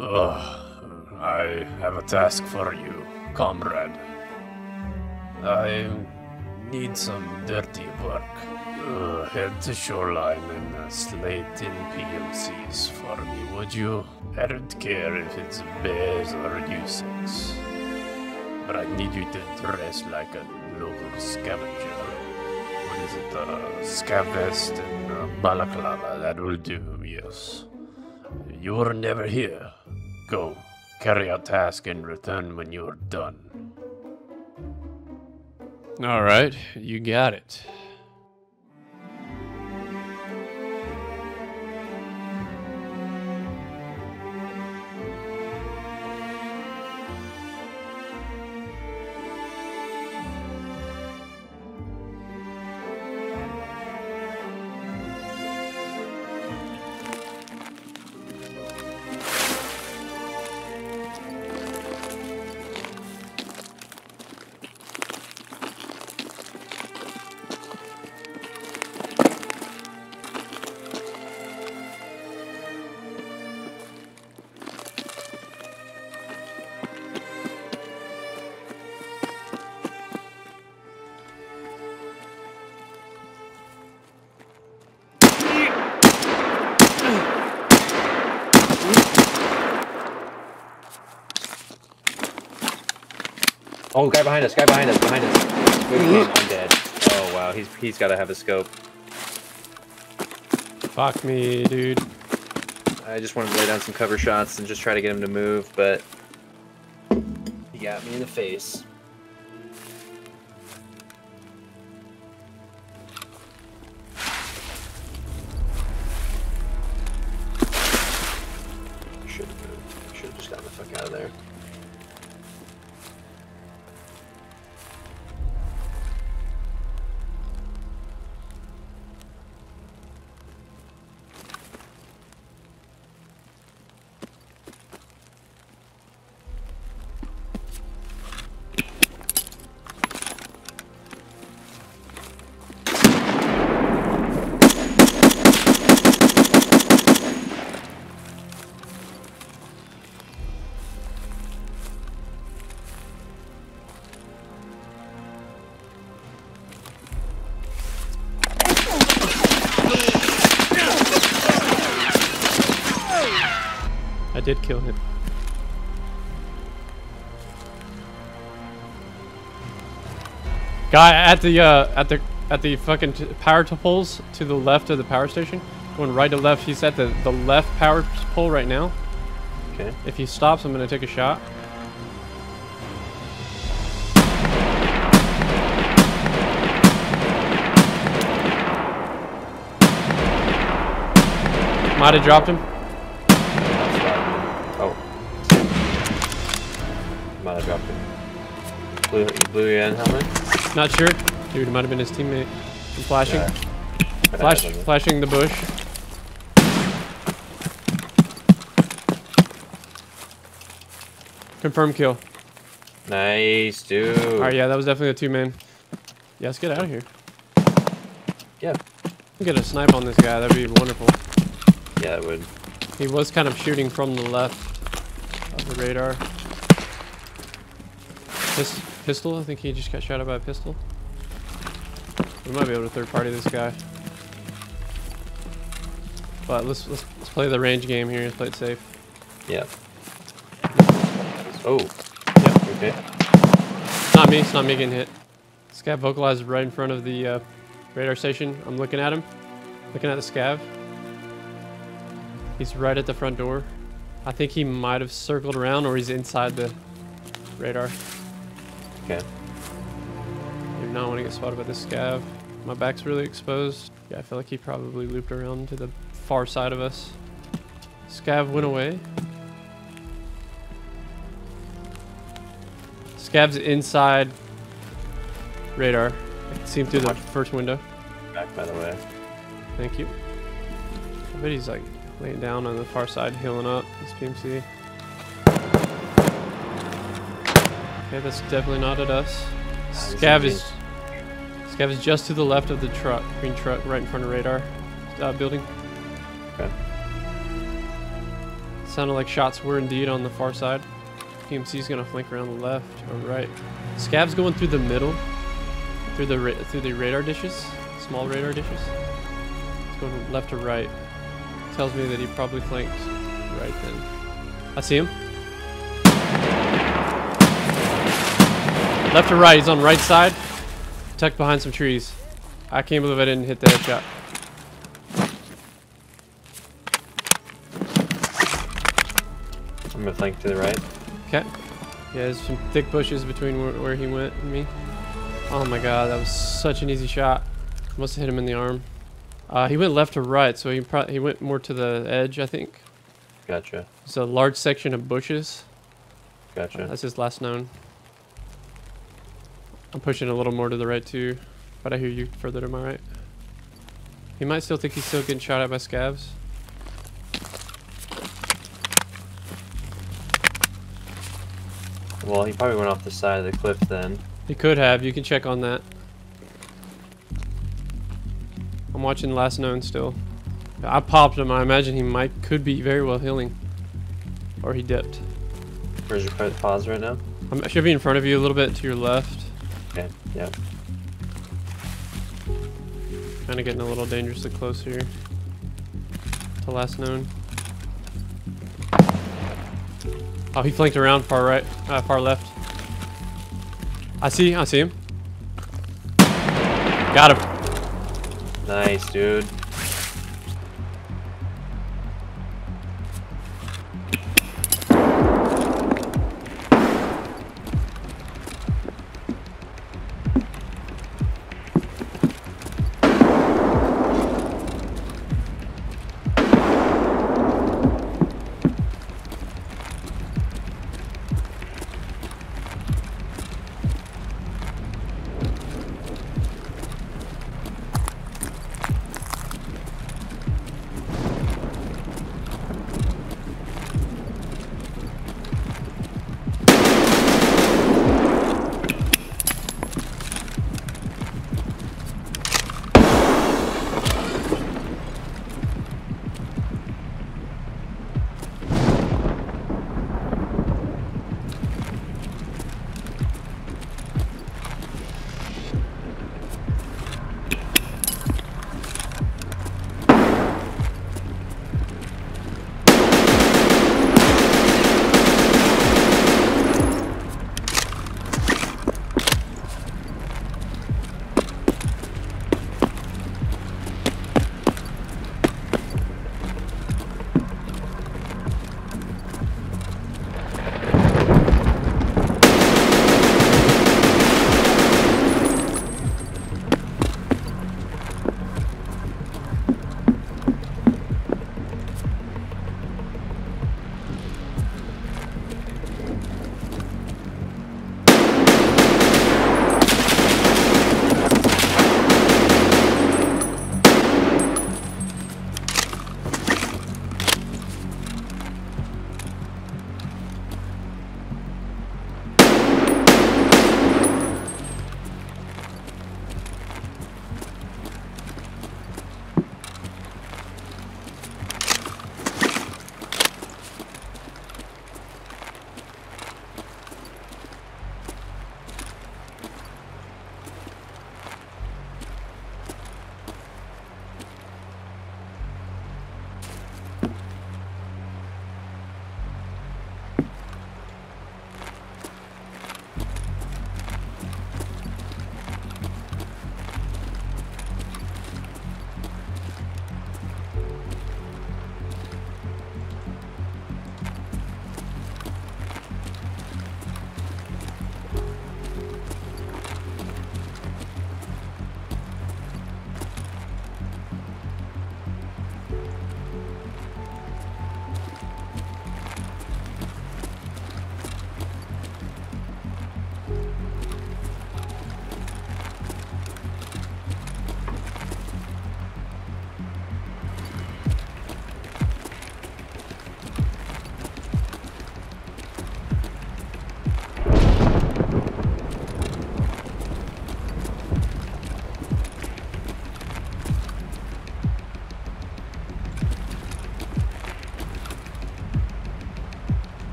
Ugh, I have a task for you, comrade. I need some dirty work. Uh, head to shoreline and slate in PMCs for me, would you? I don't care if it's bears or USECs. But I need you to dress like a local scavenger. What is it? Uh, scav vest and uh, balaclava. That will do, yes. You were never here. Go. Carry out task and return when you are done. All right, you got it. Oh, guy behind us, guy behind us, behind us. Good game, I'm dead. Oh wow, he's he's gotta have a scope. Fuck me, dude. I just wanted to lay down some cover shots and just try to get him to move, but he got me in the face. I did kill him. Guy at the uh, at the at the fucking t- power poles to the left of the power station, going right to left. He's at the the left power pole right now. Okay. If he stops, I'm gonna take a shot. Might have dropped him. Blue, blue end helmet? Not sure. Dude, it might have been his teammate. I'm flashing. Yeah. Flash, Might have been. flashing the bush. Confirm kill. Nice, dude. Alright, yeah, that was definitely a two man. Yeah, let's get out of here. Yeah. Get a snipe on this guy, that'd be wonderful. Yeah, that would. He was kind of shooting from the left of the radar. Pis pistol, I think he just got shot at by a pistol. We might be able to third party this guy. But let's let's, let's play the range game here. Let's play it safe. Yeah. Oh. Yep. Okay. It's not me. It's not me getting hit. Scav vocalized right in front of the uh, radar station. I'm looking at him. Looking at the scav. He's right at the front door. I think he might have circled around or he's inside the radar. Okay. I do not want to get spotted by this scav. My back's really exposed. Yeah, I feel like he probably looped around to the far side of us. Scav went away. Scav's inside radar. I can see him through the first window. Back, by the way. Thank you. I bet he's like laying down on the far side, healing up. This PMC. Okay, that's definitely not at us. he's Scav is Scav is just to the left of the truck, green truck, right in front of radar uh, building. Okay. Sounded like shots were indeed on the far side. PMC's gonna flank around the left or right. Scav's going through the middle, through the ra- through the radar dishes, small radar dishes. It's going left to right. Tells me that he probably flanked right then. I see him. Left to right. He's on right side, tucked behind some trees. I can't believe I didn't hit the headshot. I'm gonna flank to the right. Okay. Yeah, there's some thick bushes between where, where he went and me. Oh my god, that was such an easy shot. Must have hit him in the arm. Uh, he went left to right, so he pro- he went more to the edge, I think. Gotcha. It's a large section of bushes. Gotcha. That's his last known. I'm pushing a little more to the right too, but I hear you further to my right. He might still think he's still getting shot at by scavs. Well, he probably went off the side of the cliff then. He could have. You can check on that. I'm watching last known still. I popped him. I imagine he might could be very well healing, or he dipped. Where's your pa- pause right now? I'm, I should be in front of you a little bit to your left. Yeah. Kind of getting a little dangerously close here. To last known. Oh, he flanked around far right, uh, far left. I see, I see him. Got him. Nice, dude.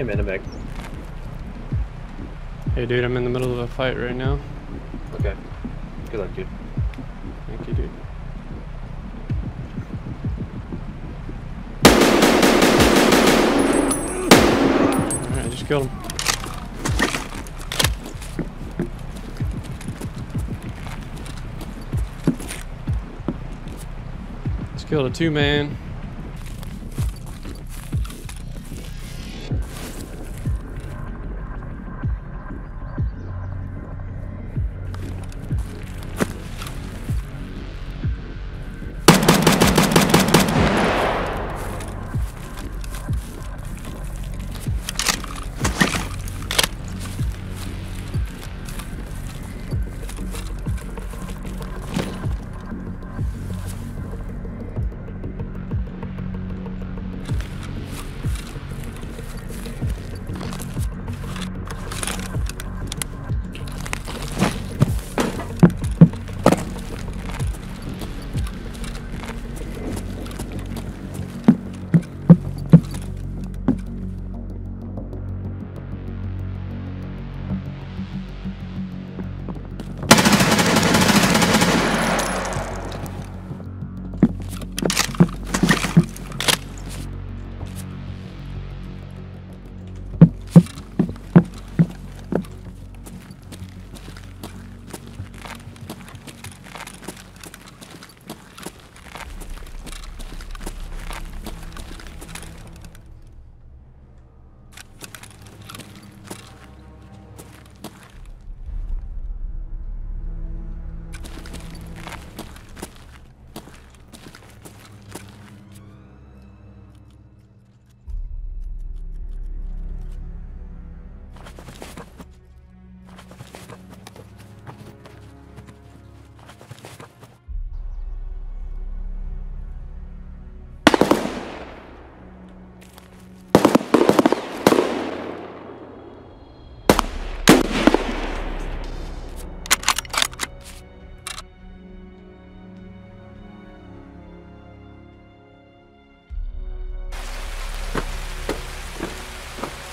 Hey, Minimek. Hey, dude, I'm in the middle of a fight right now. Okay. Good luck, dude. Thank you, dude. Alright, I just killed him. Just killed a two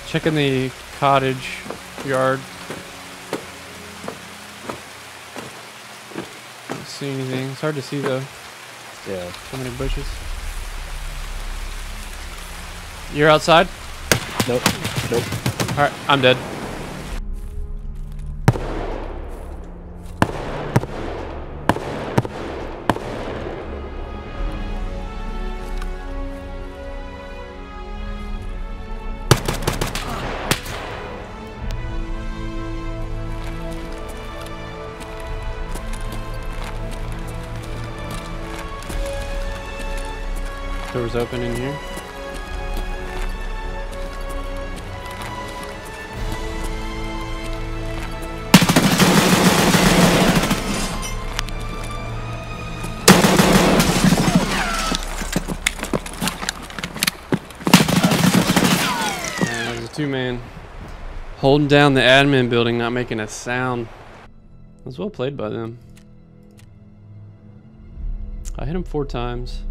man. Checking the cottage yard. Don't see anything. It's hard to see though. Yeah. So many bushes. You're outside? Nope. Nope. Alright, I'm dead. Doors open in here. And there's a two man holding down the admin building, not making a sound. That was well played by them. I hit him four times.